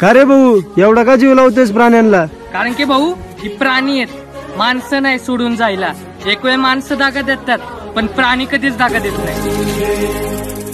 का रे भाऊ? एवढा का जीव लावतेस प्राण्यांना? कारण की भाऊ ही प्राणी आहेत. माणसं नाही सोडून जायला. एक वेळ माणसं धागा देतात पण प्राणी कधीच धागा देत नाही.